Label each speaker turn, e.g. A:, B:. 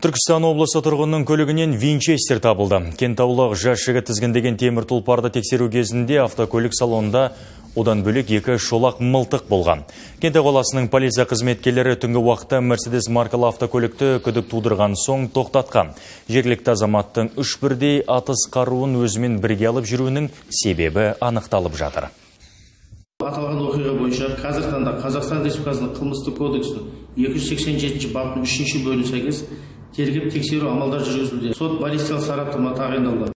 A: Түркістан облысы тұрғынның көлігінен Винчестер табылды. Кентаулық жас жігіт тізгіндеген темір тұлпарды тексеру кезінде автокөлік салонында одан бөлек екі шолақ мылтық болған. Кентай қаласының полиция қызметкерлері түнгі уақытта Мерседес маркалы автокөлікті күдік тудырған соң тоқтатқан. Жергілікті азаматтың үш бірдей атыс қаруын өзімен бірге алып жүруінің себебі анықталып жатыр.
B: аталған оқиға бойынша қазіргі таңда қазақстан республикасының қылмыстық кодексінің 287 баптың үшінші бөліміне сәйкес тергеп тексеру амалдары жүргізілуде. Сот баллистикалық сараптама тағайындалды.